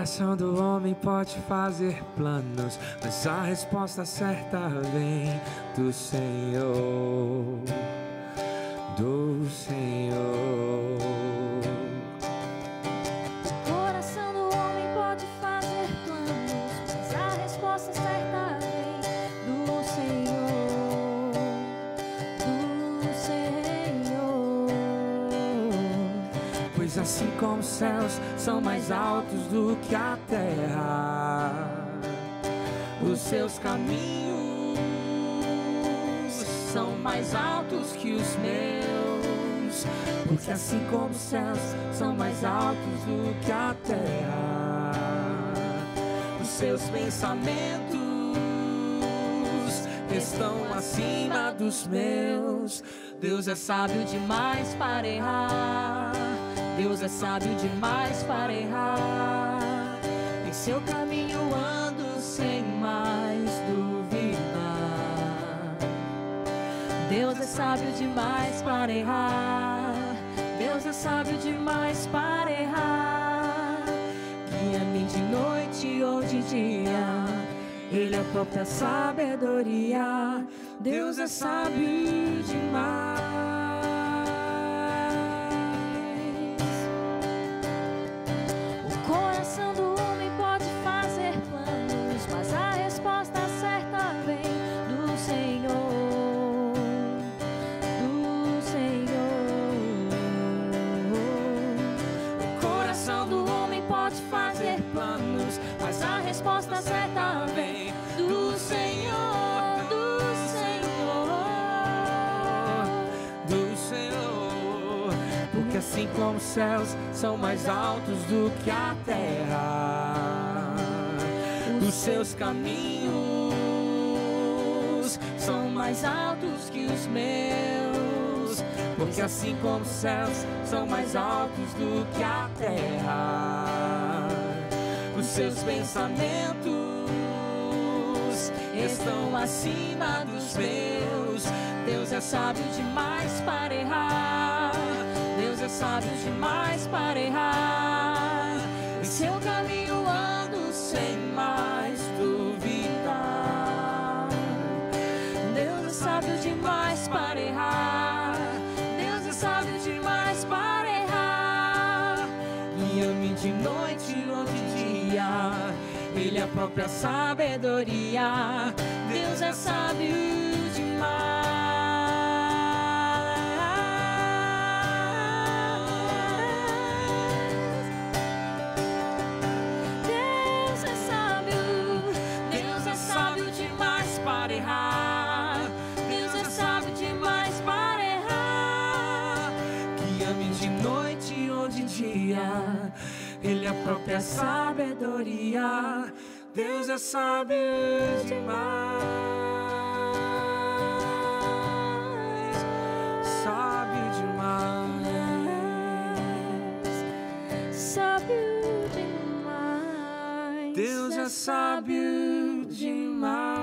coração do homem pode fazer planos, mas a resposta certa vem do Senhor, do Senhor. Pois assim como os céus são mais altos do que a terra, os seus caminhos são mais altos que os meus. Porque assim como os céus são mais altos do que a terra, os seus pensamentos estão acima dos meus. Deus é sábio demais para errar. Deus é sábio demais para errar. Em seu caminho ando sem mais duvidar. Deus é sábio demais para errar. Deus é sábio demais para errar. Guia-me de noite ou de dia. Ele é a própria sabedoria. Deus é sábio demais. Pode fazer planos, mas a resposta certa vem do Senhor, do Senhor. do Senhor. Porque assim como os céus são mais altos do que a terra, os seus caminhos são mais altos que os meus. Porque assim como os céus são mais altos do que a terra, os seus pensamentos estão acima dos meus. Deus é sábio demais para errar. Deus é sábio demais para errar. Em seu caminho ando sem mais duvidar. Deus é sábio demais para errar. Deus é sábio demais para errar. Guia-me de noite ou dia. Ele é a própria sabedoria. Deus é sábio demais. Deus é sábio, Deus é sábio demais para errar. Deus é sábio demais para errar. Guia-me de noite ou de dia. Ele é a própria sabedoria. Deus é sábio demais. Sábio demais. sábio demais. Deus é sábio demais.